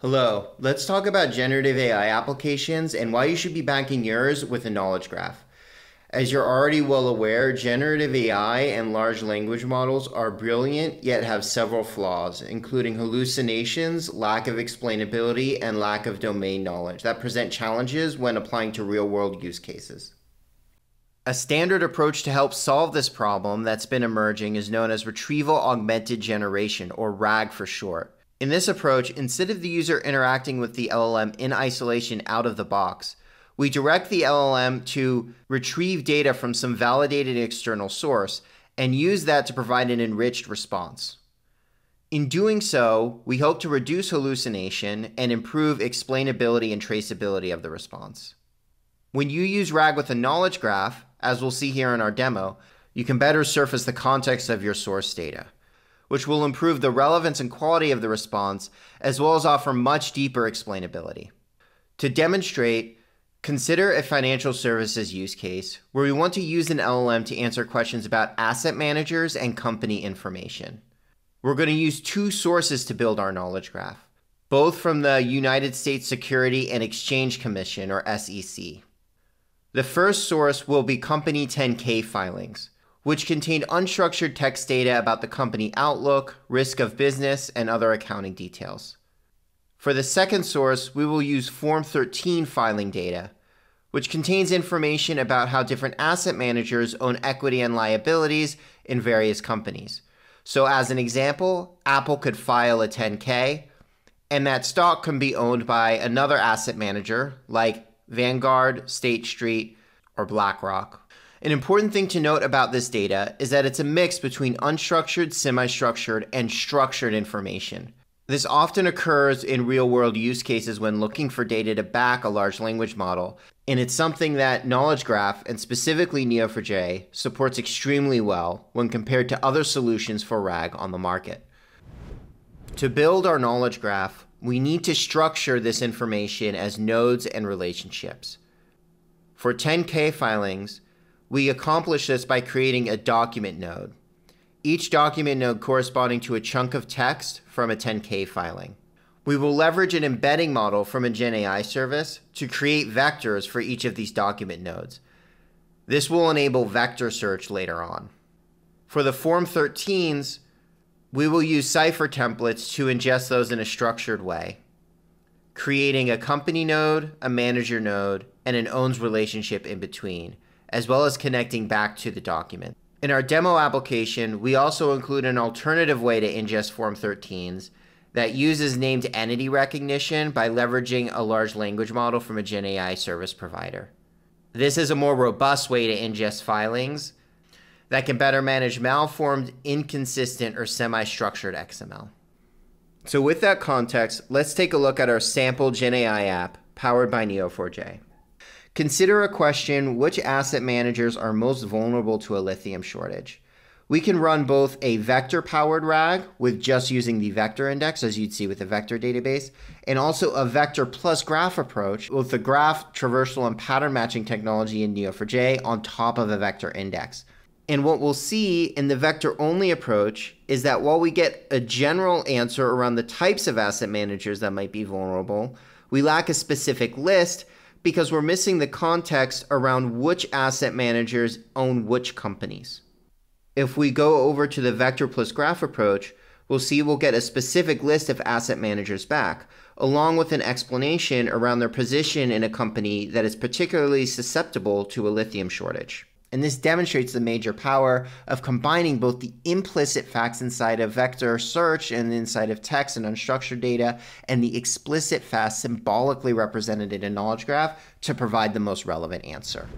Hello, let's talk about generative AI applications and why you should be backing yours with a knowledge graph. As you're already well aware, generative AI and large language models are brilliant yet have several flaws, including hallucinations, lack of explainability, and lack of domain knowledge that present challenges when applying to real world use cases. A standard approach to help solve this problem that's been emerging is known as retrieval augmented generation, or RAG for short. In this approach, instead of the user interacting with the LLM in isolation out of the box, we direct the LLM to retrieve data from some validated external source and use that to provide an enriched response. In doing so, we hope to reduce hallucination and improve explainability and traceability of the response. When you use RAG with a knowledge graph, as we'll see here in our demo, you can better surface the context of your source data which will improve the relevance and quality of the response, as well as offer much deeper explainability. To demonstrate, consider a financial services use case where we want to use an LLM to answer questions about asset managers and company information. We're going to use two sources to build our knowledge graph, both from the United States Security and Exchange Commission, or SEC. The first source will be company 10K filings which contained unstructured text data about the company outlook, risk of business, and other accounting details. For the second source, we will use Form 13 filing data, which contains information about how different asset managers own equity and liabilities in various companies. So, as an example, Apple could file a 10K, and that stock can be owned by another asset manager like Vanguard, State Street, or BlackRock. An important thing to note about this data is that it's a mix between unstructured, semi structured, and structured information. This often occurs in real world use cases when looking for data to back a large language model, and it's something that Knowledge Graph, and specifically Neo4j, supports extremely well when compared to other solutions for RAG on the market. To build our Knowledge Graph, we need to structure this information as nodes and relationships. For 10K filings, we accomplish this by creating a document node. Each document node corresponding to a chunk of text from a 10K filing. We will leverage an embedding model from a GenAI service to create vectors for each of these document nodes. This will enable vector search later on. For the Form 13s, we will use Cypher templates to ingest those in a structured way, creating a company node, a manager node, and an owns relationship in between as well as connecting back to the document. In our demo application, we also include an alternative way to ingest Form 13s that uses named entity recognition by leveraging a large language model from a GenAI service provider. This is a more robust way to ingest filings that can better manage malformed, inconsistent, or semi structured XML. So, with that context, let's take a look at our sample GenAI app powered by Neo4j. Consider a question which asset managers are most vulnerable to a lithium shortage? We can run both a vector powered RAG with just using the vector index, as you'd see with a vector database, and also a vector plus graph approach with the graph, traversal, and pattern matching technology in Neo4j on top of a vector index. And what we'll see in the vector only approach is that while we get a general answer around the types of asset managers that might be vulnerable, we lack a specific list because we're missing the context around which asset managers own which companies. If we go over to the vector plus graph approach, we'll see we'll get a specific list of asset managers back, along with an explanation around their position in a company that is particularly susceptible to a lithium shortage. And this demonstrates the major power of combining both the implicit facts inside of vector search and inside of text and unstructured data, and the explicit facts symbolically represented in a knowledge graph to provide the most relevant answer.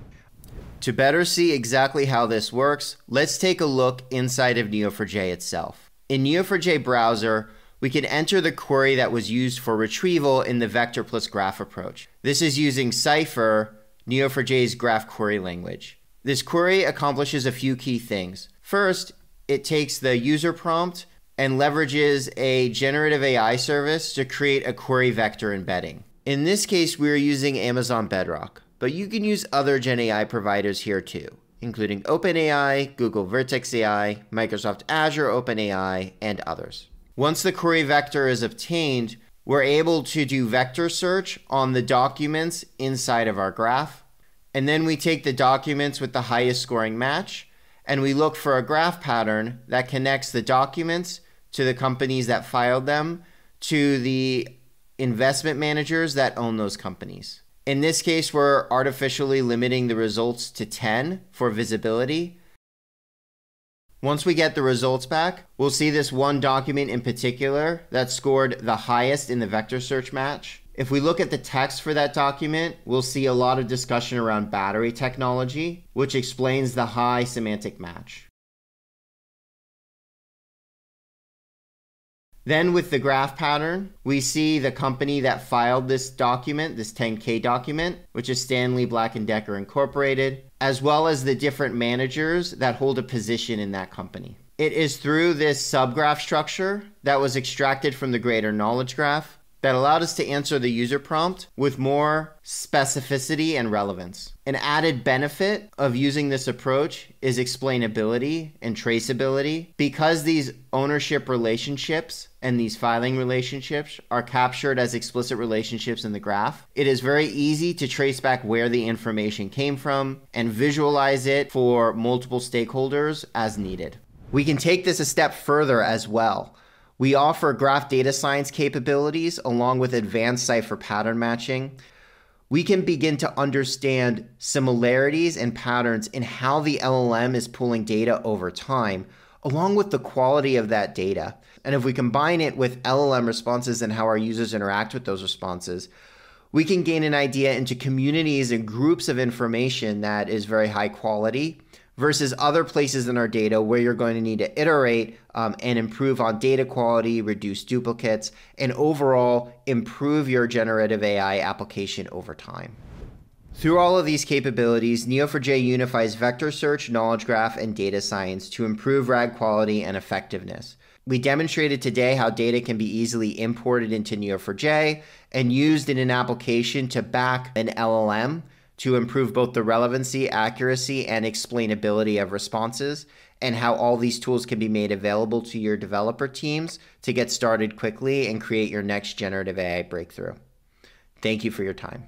To better see exactly how this works, let's take a look inside of Neo4j itself. In Neo4j browser, we can enter the query that was used for retrieval in the vector plus graph approach. This is using Cypher, Neo4j's graph query language. This query accomplishes a few key things. First, it takes the user prompt and leverages a generative AI service to create a query vector embedding. In this case, we are using Amazon Bedrock, but you can use other Gen AI providers here too, including OpenAI, Google Vertex AI, Microsoft Azure OpenAI, and others. Once the query vector is obtained, we're able to do vector search on the documents inside of our graph. And then we take the documents with the highest scoring match and we look for a graph pattern that connects the documents to the companies that filed them to the investment managers that own those companies. In this case, we're artificially limiting the results to 10 for visibility. Once we get the results back, we'll see this one document in particular that scored the highest in the vector search match. If we look at the text for that document, we'll see a lot of discussion around battery technology, which explains the high semantic match. Then with the graph pattern, we see the company that filed this document, this 10K document, which is Stanley Black & Decker Incorporated, as well as the different managers that hold a position in that company. It is through this subgraph structure that was extracted from the greater knowledge graph that allowed us to answer the user prompt with more specificity and relevance. An added benefit of using this approach is explainability and traceability. Because these ownership relationships and these filing relationships are captured as explicit relationships in the graph, it is very easy to trace back where the information came from and visualize it for multiple stakeholders as needed. We can take this a step further as well. We offer graph data science capabilities along with advanced Cypher pattern matching. We can begin to understand similarities and patterns in how the LLM is pulling data over time, along with the quality of that data. And if we combine it with LLM responses and how our users interact with those responses, we can gain an idea into communities and groups of information that is very high quality versus other places in our data where you're going to need to iterate um, and improve on data quality, reduce duplicates, and overall improve your generative AI application over time. Through all of these capabilities, Neo4j unifies vector search, knowledge graph, and data science to improve RAG quality and effectiveness. We demonstrated today how data can be easily imported into Neo4j and used in an application to back an LLM to improve both the relevancy, accuracy, and explainability of responses, and how all these tools can be made available to your developer teams to get started quickly and create your next generative AI breakthrough. Thank you for your time.